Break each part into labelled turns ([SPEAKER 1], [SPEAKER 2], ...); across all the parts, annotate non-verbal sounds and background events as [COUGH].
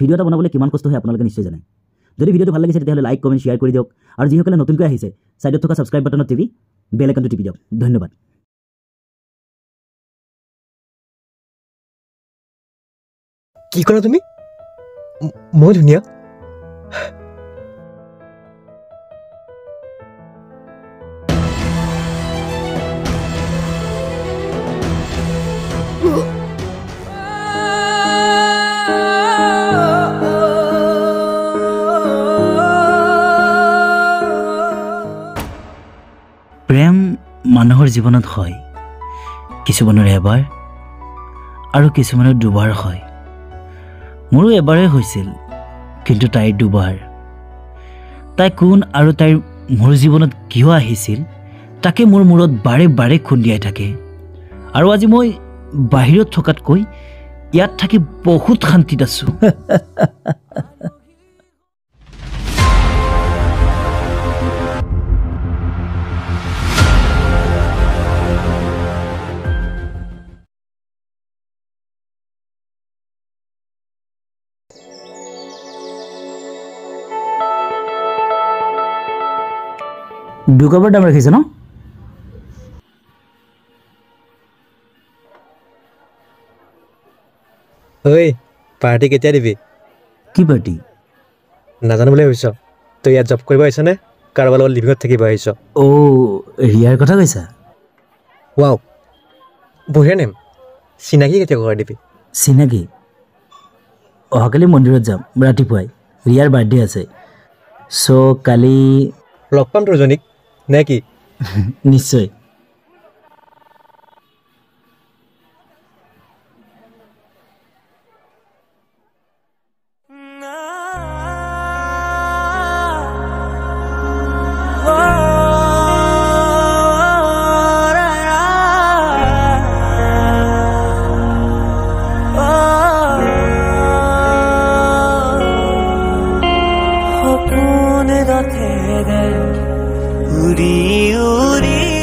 [SPEAKER 1] Video এটা বনাবলৈ কিমান কষ্ট হয় আপোনালোকে নিশ্চয় জানে। যদি ভিডিঅ'টো ভাল লাগিছে তেতিয়াহ'লে লাইক কমেণ্ট শ্বেয়াৰ কৰি দিয়ক। আৰু যিসকলে নতুনকৈ আহিছে ছাইডত থকা ছাবস্ক্ৰাইব বাটনত টিপি বেল আইকনটো টিপি দিয়ক। ধন্যবাদ।
[SPEAKER 2] কি কৰা তুমি? মই ধুনীয়া?
[SPEAKER 1] জীৱনত হয়। কিছুমানৰ এবাৰ আৰু কিছুমানৰ দুবাৰ হয়। মোৰো এবাৰেই হৈছিল কিন্তু তাইৰ দুবাৰ। তাই কোন আৰু তাইৰ মোৰ জীৱনত কিয় আহিছিল তাকে মোৰ মূৰত বাৰে বাৰে খুন্দিয়াই থাকে। আৰু আজি মই বাহিৰত থকাতকৈ ইয়াত থাকি বহুত শান্তিত আছোঁ। [LAUGHS] দুকাপৰ দাম ৰাখিছে ন?
[SPEAKER 2] ঐ পাৰ্টি কেতিয়া দিবি?
[SPEAKER 1] কি পাৰ্টি?
[SPEAKER 2] নাজানো বুলি ভাবিছ। তই ইয়াত জব কৰিব আহিছনে কাৰোবাৰ লগত লিভিঙত থাকিব আহিছ।
[SPEAKER 1] অ' ৰিয়াৰ কথা কৈছা?
[SPEAKER 2] ৱাও বঢ়িয়া নেম চিনাকি কেতিয়া কৰাই দিবি?
[SPEAKER 1] চিনাকি? অহাকালি মন্দিৰত যাম ৰাতিপুৱাই। ৰিয়াৰ বাৰ্থডে আছে। চ' কালি
[SPEAKER 2] লগ পাম তোৰজনীক কি
[SPEAKER 1] নিশ্চয়
[SPEAKER 3] সপোন দেখে দে উৰি উৰি যায়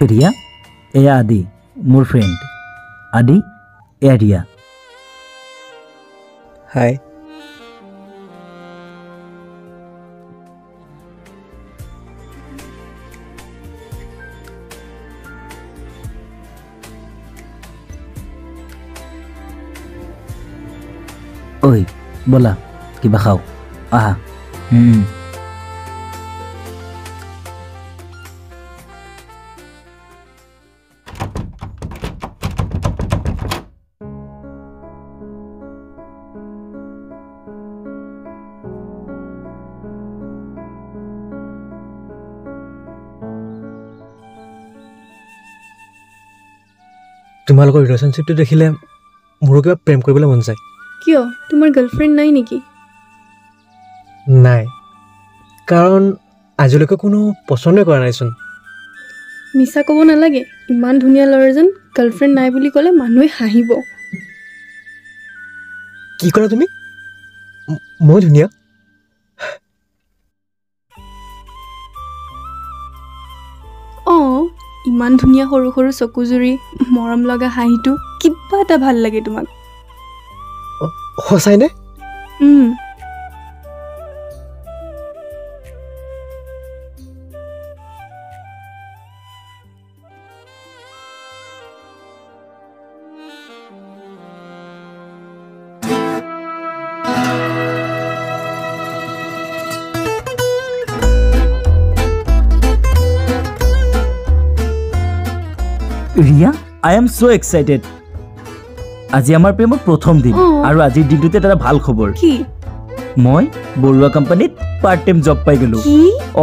[SPEAKER 1] ৰিয়া এয়া আদি মোৰ ফ্ৰেণ্ড আদি এয়া ৰিয়া
[SPEAKER 2] হাই
[SPEAKER 1] ঐ ব'লা কিবা খাওঁ আহা
[SPEAKER 2] তোমালোকৰ ৰিলেশ্যনশ্বিপটো দেখিলে মোৰো কিবা প্ৰেম কৰিবলৈ মন যায়।
[SPEAKER 4] কিয়? তোমাৰ গাৰ্লফ্ৰেণ্ড নাই নেকি?
[SPEAKER 2] নাই। কাৰণ আজিলৈকে কোনো পচন্দই কৰা নাইচোন।
[SPEAKER 4] মিছা ক'ব নালাগে ইমান ধুনীয়া ল'ৰাজন গাৰ্লফ্ৰেণ্ড নাই বুলি ক'লে মানুহে হাঁহিব।
[SPEAKER 2] কি কৰা তুমি? মই ধুনীয়া?
[SPEAKER 4] অঁ ইমান ধুনীয়া সৰু সৰু চকুজুৰি মৰম লগা হাঁহিটো কিবা এটা ভাল লাগে তোমাক।
[SPEAKER 2] সঁচাইনে?
[SPEAKER 1] Riya I am so' excited আজি আমাৰ প্ৰেমৰ প্ৰথম দিন। আৰু আজিৰ দিনটোতে এটা ভাল খবৰ।
[SPEAKER 4] কি?
[SPEAKER 1] মই বৰুৱা কোম্পানীত পাৰ্ট টাইম জব পাই গ'লোঁ।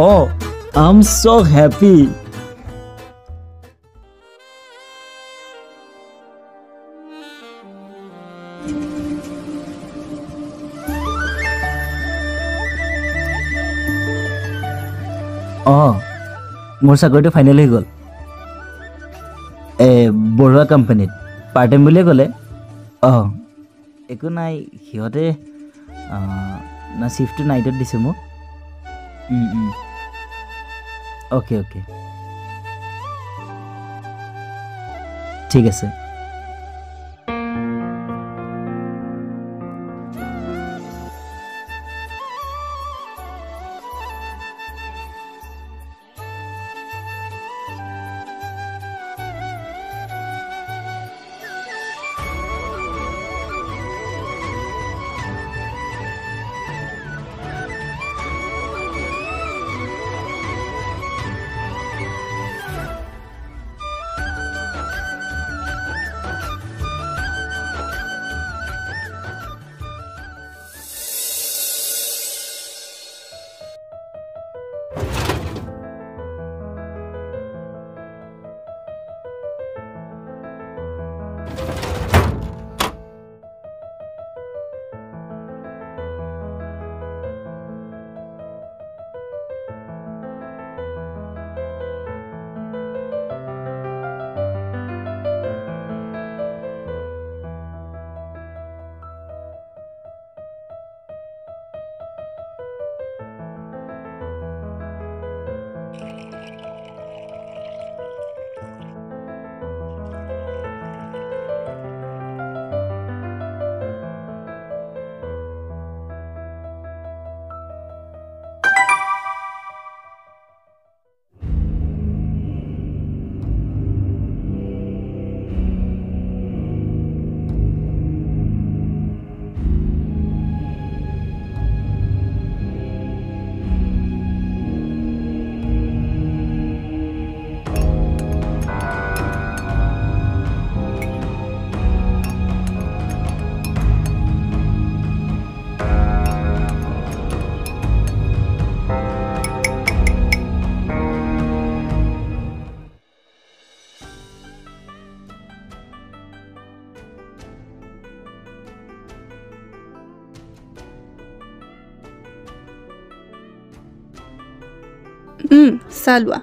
[SPEAKER 1] অঁ আই এম চ' হেপী অঁ মোৰ চাকৰিটো ফাইনেল হৈ গ'ল। বৰুৱা কোম্পানীত পাৰ্ট টাইম বুলিয়ে ক'লে। অঁ একো নাই সিহঁতে না চিফ্টটো নাইটত দিছে মোক। অ'কে অ'কে ঠিক আছে।
[SPEAKER 4] চাহ লোৱা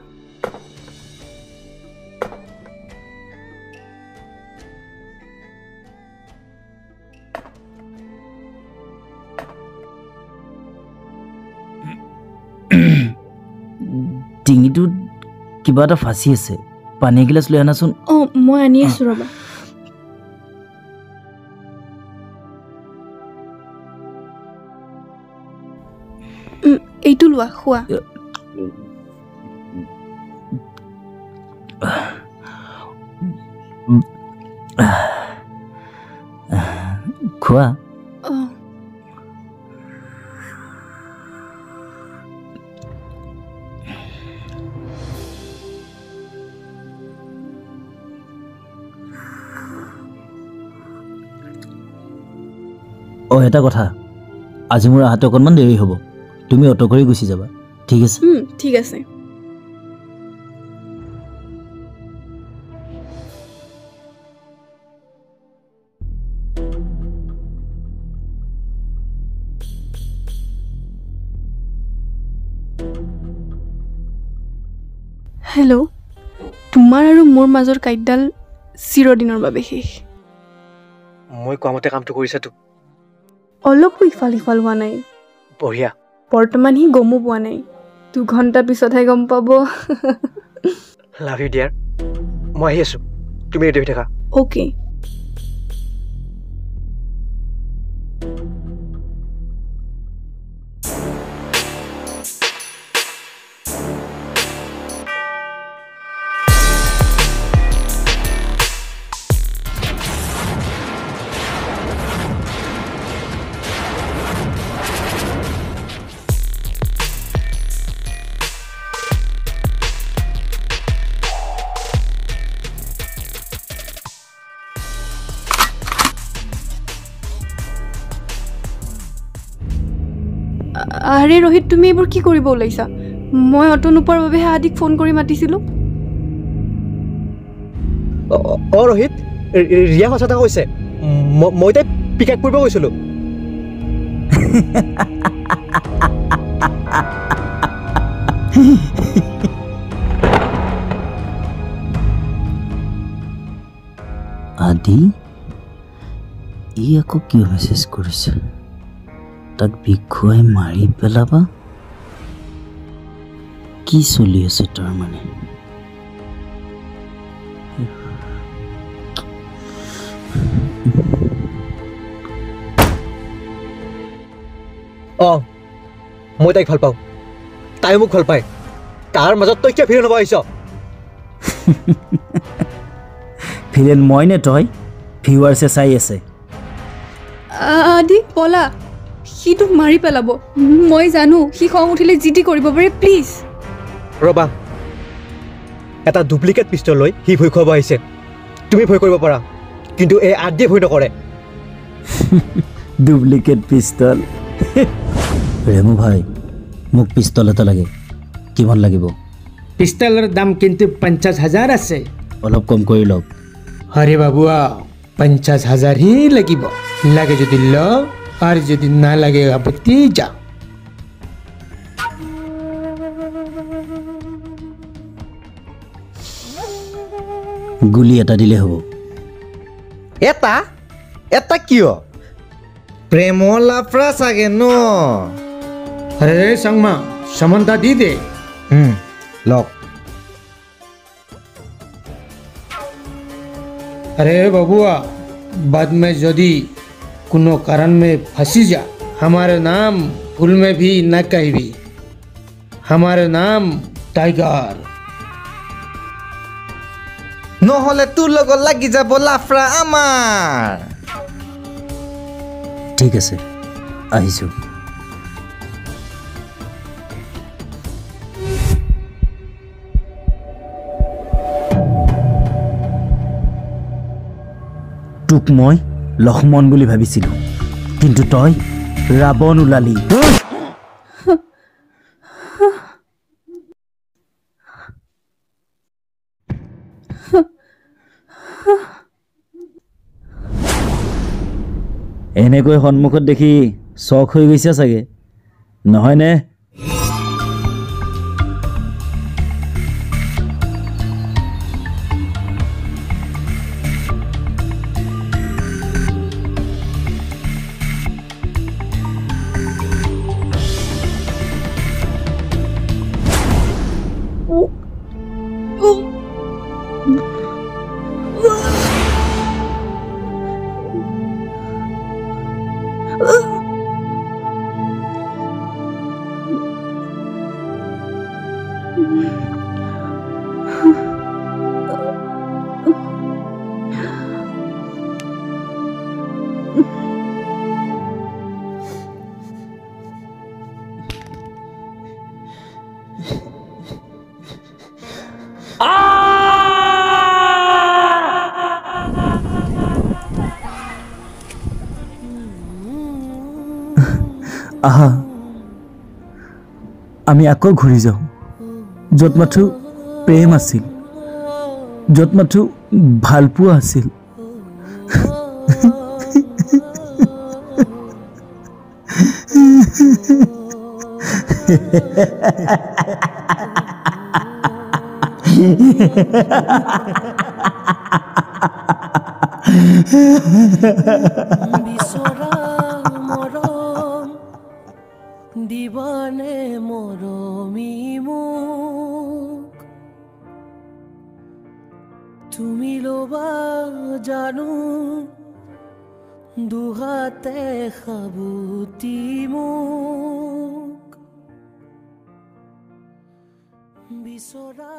[SPEAKER 4] [CLEARS THROAT]
[SPEAKER 1] ডিঙিটোত কিবা এটা ফাঁচি আছে। পানী এগিলাচ লৈ আনাচোন।
[SPEAKER 4] অঁ মই আনি আছোঁ ৰ'বা। উম, এইটো লোৱা খোৱা।
[SPEAKER 1] খোৱা
[SPEAKER 4] অঁ
[SPEAKER 1] অঁ এটা কথা। আজি মোৰ অহাটো অকণমান দেৰি হ'ব। তুমি অট' কৰি গুচি যাবা। ঠিক আছে?
[SPEAKER 4] উম, ঠিক আছে। হেল্ল' তোমাৰ আৰু মোৰ মাজৰ কাঁইটডাল চিৰদিনৰ বাবে শেষ।
[SPEAKER 2] মই কোৱা মতে কামটো কৰিছাতো
[SPEAKER 4] অলপো ইফাল সিফাল হোৱা নাই।
[SPEAKER 2] বঢ়িয়া।
[SPEAKER 4] বৰ্তমান সি গমো পোৱা নাই। দুঘণ্টা পিছতহে গম পাব।
[SPEAKER 2] লাভ ইউ ডিয়াৰ মই আহি আছোঁ। তুমি ৰেডি হৈ থাকা।
[SPEAKER 4] অ'কে আৰে ৰোহিত তুমি এইবোৰ কি কৰিব ওলাইছা? মই অটো নোপোৱাৰ বাবেহে আদিক ফোন কৰি মাতিছিলোঁ।
[SPEAKER 2] অ- ৰোহিত ৰিয়া সঁচা কথা কৈছে। মই তাইক পিক আপ কৰিব গৈছিলোঁ।
[SPEAKER 1] আদি ই আকৌ কিয় মেছেজ কৰিছে? তাক বিষুৱাই মাৰি পেলাবা? কি চলি আছে তাৰ মানে?
[SPEAKER 2] অঁ মই তাইক ভাল পাওঁ। তাই মোক ভাল পায়। তাৰ মাজত তই কিয় ভিৰ হ'ব আহিছ
[SPEAKER 1] ভিলেন মই নে তই? ভিউৱাৰ্ছে চাই আছে।
[SPEAKER 4] আদি পলা সি তোক মাৰি পেলাব। মই জানো সি খং উঠিলে যি টি কৰিব পাৰে প্লিজ
[SPEAKER 2] ৰ'বা। এটা ডুপ্লিকেট পিষ্টল লৈ সি ভয় খুৱাব আহিছে। তুমি ভয় কৰিব পাৰা কিন্তু এই আদিয়ে ভয় নকৰে। [LAUGHS]
[SPEAKER 1] ডুপ্লিকেট পিষ্টল [LAUGHS] ৰেমু ভাই মোক পিষ্টল এটা লাগে। কিমান লাগিব?
[SPEAKER 5] পিষ্টলৰ দাম কিন্তু পঞ্চাছ হাজাৰ আছে।
[SPEAKER 1] অলপ কম কৰি লওক।
[SPEAKER 5] হৰে বাবুৱা পঞ্চাছ হাজাৰহে লাগিব। লাগে যদি ল আৰু যদি নালাগে আপত্তি যা
[SPEAKER 1] গুলি এটা দিলে হ'ব
[SPEAKER 6] এটা এটা কিয় প্ৰেমৰ লাফৰা চাগে ন
[SPEAKER 5] আৰে চাংমা সামন্তা দি দে
[SPEAKER 6] হুম, লওক
[SPEAKER 5] अरे बबुआ बाद में यदि कोनो कारण में फंसी जा हमारे नाम भूल में भी न कहबी हमारे नाम टाइगर
[SPEAKER 6] নহ'লে তোৰ লগত লাগি যাব লাফৰা আমাৰ
[SPEAKER 1] ঠিক আছে আহিছোঁ তোক মই লক্ষ্মণ বুলি ভাবিছিলোঁ। কিন্তু তই ৰাৱণ ওলালি। এনেকৈ সন্মুখত দেখি চখ হৈ গৈছে চাগে। নহয়নে? আহা। আমি আকৌ ঘূৰি যাওঁ। য'ত মাথো প্ৰেম আছিল। য'ত মাথো ভালপোৱা আছিল। [LAUGHS]
[SPEAKER 3] জানো দুহাতে সাবুতি মোক। বিচৰা